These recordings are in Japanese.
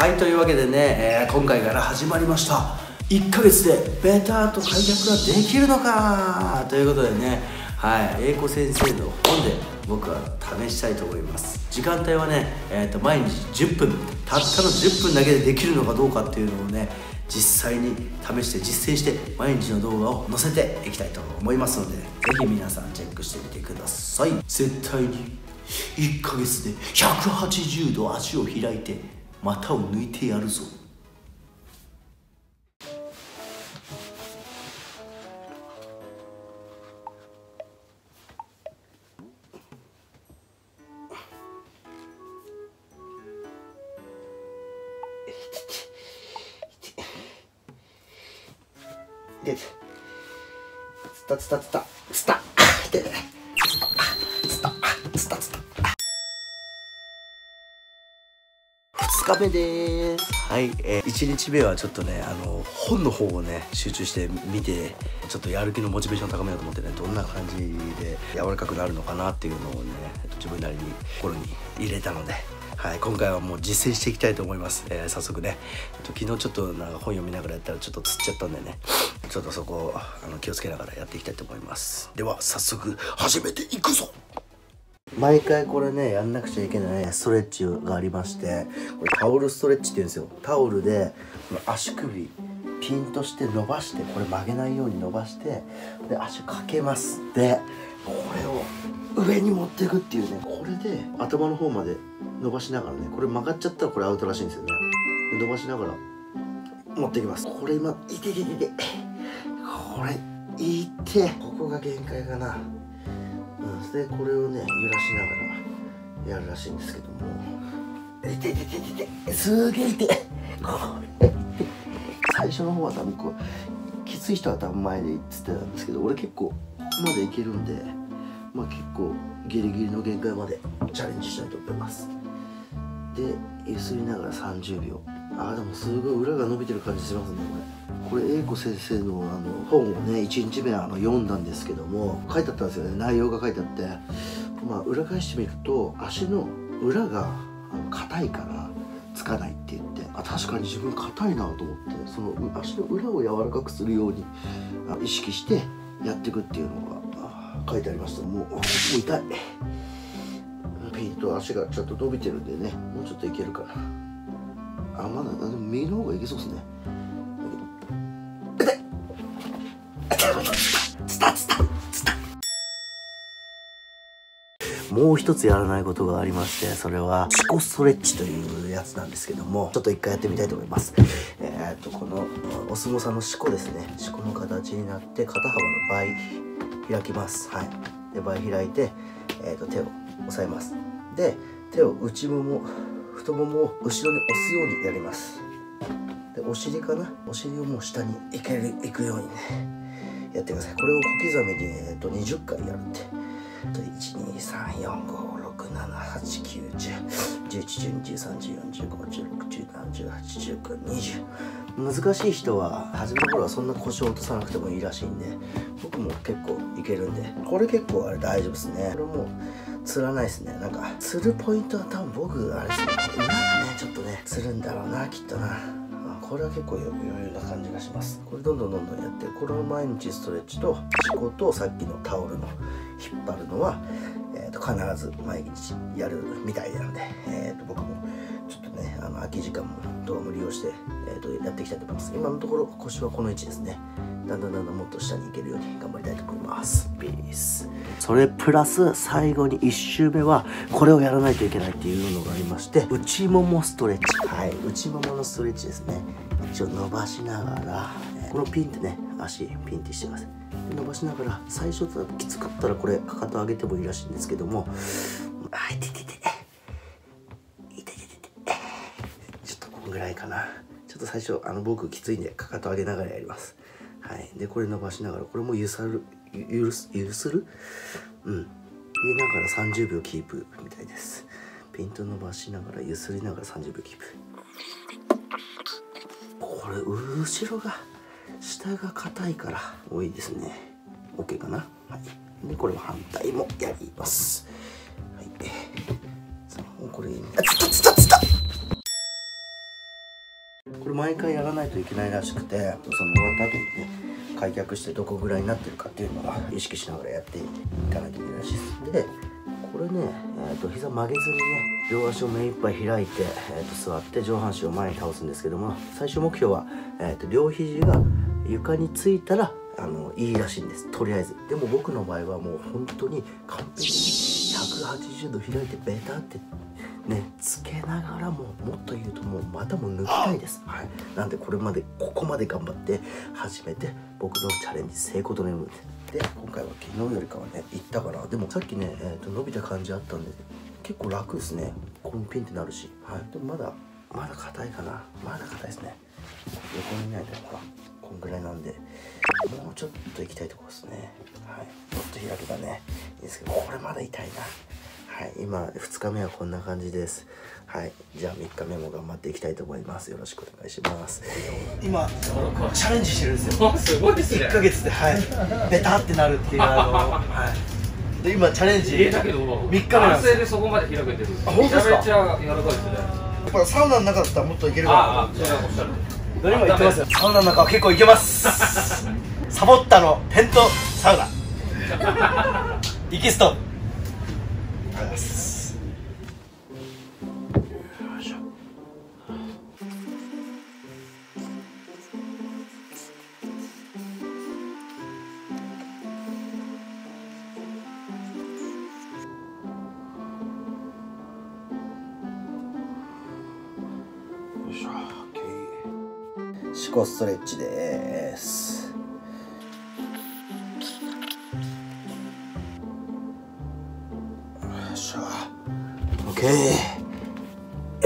はいというわけでね、えー、今回から始まりました。1ヶ月でベターと開脚ができるのかということでね。はい英子先生の本で僕は試したいと思います。時間帯はね、えーと、毎日10分たったの10分だけでできるのかどうかっていうのをね実際に試して実践して毎日の動画を載せていきたいと思いますのでぜひ皆さんチェックしてみてください。絶対に1ヶ月で180度足を開いて股を抜いてやるぞ。でつたつたつた。つた。でつた。つた。つた2日目です。はい、えー、1日目はちょっとねあの本の方をね集中して見てちょっとやる気のモチベーション高めようと思ってねどんな感じで柔らかくなるのかなっていうのをね自分なりに心に入れたのではい、今回はもう実践していきたいと思います、えー、早速ね昨日ちょっとなんか本読みながらやったらちょっとつっちゃったんでねちょっとそこをあの気をつけながらやっていきたいと思います。では早速始めていくぞ毎回これねやんなくちゃいけないストレッチがありましてこれタオルストレッチって言うんですよ。タオルで足首ピンとして伸ばしてこれ曲げないように伸ばしてで足かけます。でこれを上に持っていくっていうねこれで頭の方まで伸ばしながらねこれ曲がっちゃったらこれアウトらしいんですよね。伸ばしながら持ってきます。これ今いててててこれいてここが限界かな、うん、でこれをね揺らしながらやるらしいんですけども。いてててててすげえい。最初の方は多分こうきつい人は多分前で言ってたんですけど俺結構までいけるんでまあ結構ギリギリの限界までチャレンジしたいと思います。でゆすりながら30秒あーでもすごい裏が伸びてる感じしますねこれ。これ英子先生のあの本をね1日目あの読んだんですけども書いてあったんですよね。内容が書いてあって。まあ裏返してみると足の裏が硬いからつかないって言って。あ確かに自分硬いなと思ってその足の裏を柔らかくするように意識してやっていくっていうのが書いてありました。もうもう痛い。ピンと足がちょっと伸びてるんでねもうちょっといけるかなあまだでも右の方がいけそうですね。もう一つやらないことがありましてそれはシコストレッチというやつなんですけどもちょっと一回やってみたいと思います。えー、っとこのお相撲さんの四股ですね。四股の形になって肩幅の倍開きます。はい。で倍開いて、えー、っと手を押さえます。で手を内もも太ももを後ろに押すようにやります。でお尻かな？お尻をもう下にいけるいくようにね。やってください。これを小刻みに、えー、と20回やるって。1234567891011121314151617181920難しい人は初めの頃はそんな腰を落とさなくてもいいらしいんで僕も結構いけるんでこれ結構あれ大丈夫ですねこれもつらないですねなんかつるポイントは多分僕あれですね裏がねちょっとねつるんだろうなきっとなこれは結構余裕な感じがしますこれどんどんどんどんやってこれを毎日ストレッチと仕事とさっきのタオルの引っ張るのは、えー、と必ず毎日やるみたいなので、えー、と僕もちょっとねあの空き時間も動画も利用して、えー、とやっていきたいと思います。今のところ腰はこの位置ですね。だんだんだんだんもっと下に行けるように頑張りたいと思います。ピースそれプラス最後に1周目はこれをやらないといけないっていうのがありまして内ももストレッチ。はい内もものストレッチですね。一応伸ばしながら、このピンってね足ピンってしてください伸ばしながら最初きつかったらこれかかと上げてもいいらしいんですけども。あいててていてててちょっとこんぐらいかな。ちょっと最初あの僕きついんでかかと上げながらやります。はい。でこれ伸ばしながらこれも揺さるゆすゆする？うん。でながら30秒キープみたいです。ピンと伸ばしながら揺すりながら30秒キープ。これ後ろが下が硬いから多いですね。OK かな？はい。でこれも反対もやります。はい。さあこれあつたつたつた。これ毎回やらないといけないらしくてその終わった後にね開脚してどこぐらいになってるかっていうのは意識しながらやっていかないといけないらしい。ですでこれね、えーと、膝曲げずにね両足を目いっぱい開いて、えーと、座って上半身を前に倒すんですけども最終目標は、えーと、両肘が床についたらあのいいらしいんです。とりあえず。でも僕の場合はもう本当に完璧に180度開いてベタってねつけながらももっと言うともうまたも抜きたいです。はい。なんでこれまでここまで頑張って初めて僕のチャレンジ成功となるので。で今回は昨日よりかはねいったから。でもさっきね、えーと、伸びた感じあったんで結構楽ですね。このピンってなるし。はい。でもまだまだ硬いかな。まだ硬いですね。横に見ないとほら。こんぐらいなんでもうちょっと行きたいところですね。はい。もっと開けばねいいですけどこれまだ痛いな。はい。今2日目はこんな感じです。はい。じゃあ3日目も頑張っていきたいと思います。よろしくお願いします。今チャレンジしてるんですよ。すごいですね。1ヶ月ではい。ベタってなるっていうあのはい。で今チャレンジ。3日目なんですでそこまで開けてるあ本当ですか？めちゃめちゃ柔らかいですね。やっぱサウナの中だったらもっといけるかな。ああそれはおっしゃる何も言ってますよ。サウナの中は結構いけます。サボったのテントサウナ。イキスト。ますよい OK 四股ストレッチです。よいしょ。OK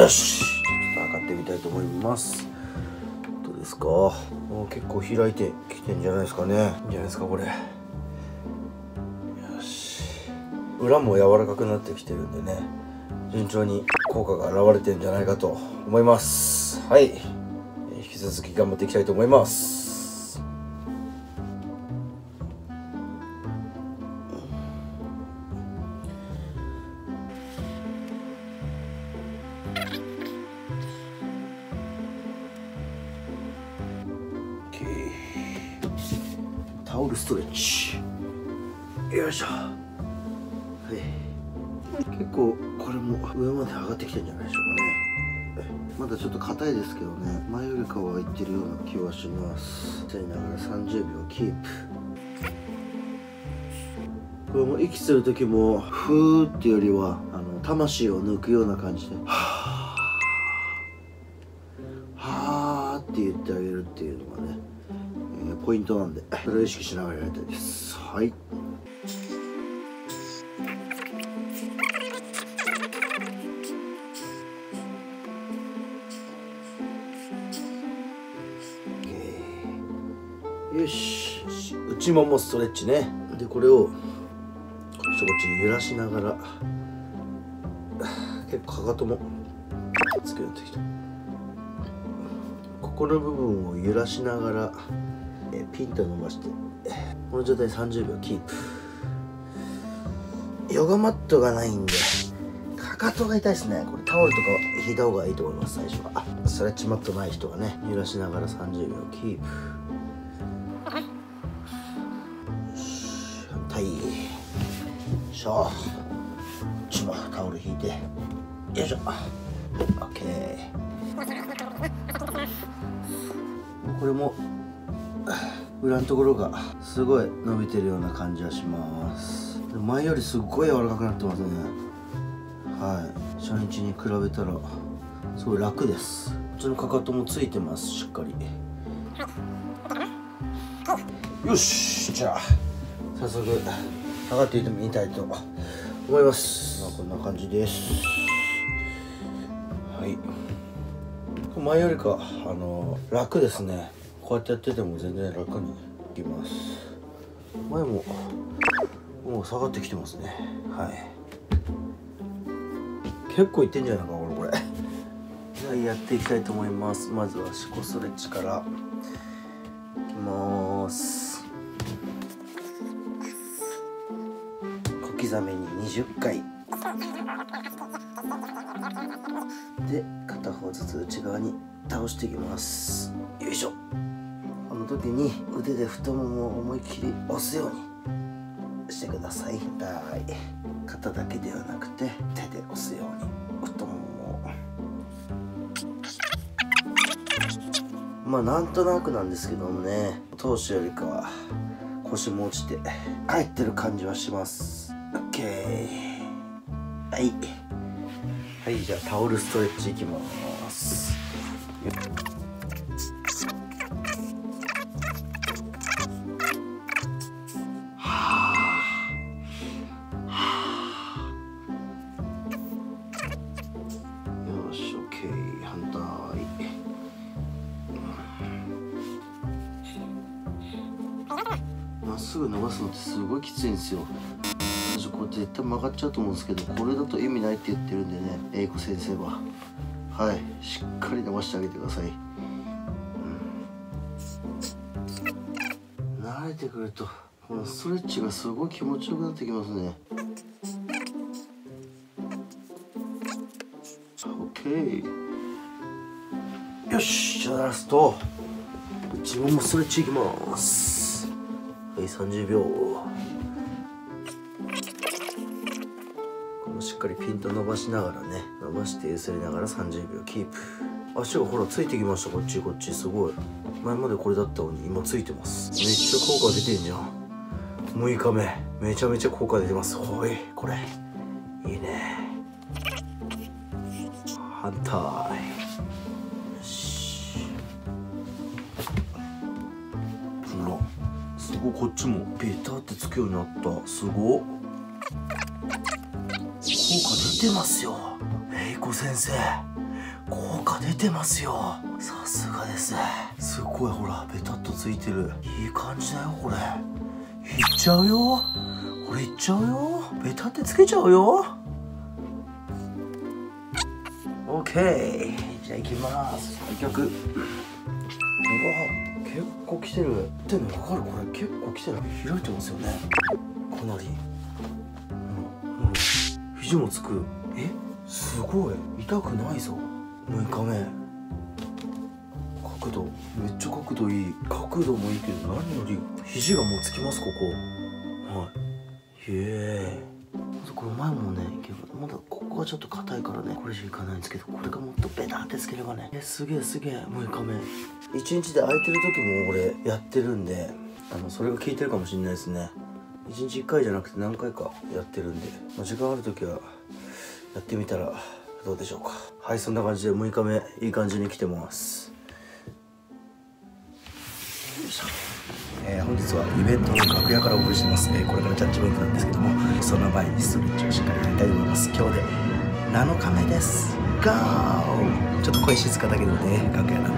よし。ちょっと測ってみたいと思います。どうですか？もう結構開いてきてんじゃないですかね。いいんじゃないですかこれ。よし。裏も柔らかくなってきてるんでね。順調に効果が現れてんじゃないかと思います。はい。続き頑張っていきたいと思います。タオルストレッチ。よいしょ。はい。結構これも上まで上がってきてんじゃないでしょうかね。まだちょっと硬いですけどね前よりかはいってるような気はします。やりながら30秒キープ。これも息する時もふーっていうよりはあの魂を抜くような感じではーって言ってあげるっていうのがねえポイントなんでそれを意識しながらやりたいです。はい。よし。内ももストレッチね。でこれをこっちとこっち揺らしながら結構かかともつけようになってきた。ここの部分を揺らしながらえピンと伸ばしてこの状態30秒キープ。ヨガマットがないんでかかとが痛いですね。これタオルとか引いた方がいいと思います最初は。ストレッチマットない人はね揺らしながら30秒キープ。しょこっちもタオル引いて。よいしょ。OK これも裏のところがすごい伸びてるような感じはします。前よりすっごい柔らかくなってますね。はい。初日に比べたらすごい楽です。こっちのかかともついてますしっかり。よしじゃあ早速。測ってみたいと思います。まあこんな感じです。はい。前よりかあの楽ですね。こうやってやってても全然楽にいきます。前ももう下がってきてますね。はい。結構いってんじゃないかこれこれ。じゃあやっていきたいと思います。まずはシコストレッチから小刻みに20回。で片方ずつ内側に倒していきます。よいしょ。この時に腕で太ももを思いっきり押すようにしてください。はい。肩だけではなくて手で押すように。太ももを。まあなんとなくなんですけどもね。当初よりかは腰も落ちて入ってる感じはします。OK はい。はいじゃあタオルストレッチいきます。よし OK 反対。まっすぐ伸ばすのってすごいきついんですよ。これ絶対曲がっちゃうと思うんですけどこれだと意味ないって言ってるんでね英子先生は。はい。しっかり伸ばしてあげてください、うん。慣れてくるとこのストレッチがすごい気持ちよくなってきますね。OK よし。じゃあラスト自分もストレッチいきます。はい30秒かりピンと伸ばしながらね伸ばして揺すりながら30秒キープ。足がほらついてきましたこっちこっちすごい。前までこれだったのに今ついてます。めっちゃ効果出てんじゃん。6日目。めちゃめちゃ効果出てます。ほいこれ。いいね。反対。よし。ほらすごいこっちもベタってつくようになった。すごっ。てますよ。レイコ先生効果出てますよ。さすがです。すごいほらベタっとついてる。いい感じだよこれ。いっちゃうよ。これいっちゃうよ。ベタってつけちゃうよ。オッケー。じゃあ行きます。開脚うわ結構来てる。っての分かるこれ結構来てる。開いてますよね。かなり肘もつく。え？すごい。痛くないぞ。6日目。角度。めっちゃ角度いい。角度もいいけど何より肘がもうつきますここ。はい。へえ。これ前もねいけるまだここがちょっと硬いからねこれじゃいかないんですけどこれがもっとベタってつければね。えすげえすげえ。6日目。1日で空いてる時も俺やってるんであのそれが効いてるかもしれないですね1日1回じゃなくて何回かやってるんで、まあ、時間ある時はやってみたらどうでしょうか。はいそんな感じで6日目いい感じに来てます。よいしょえー本日はイベントの楽屋からお送りしてます、えーこれからジャッジメントなんですけどもその前にストレッチをしっかりやりたいと思います。今日で7日目です。ゴー！ちょっと声静かだけどね楽屋な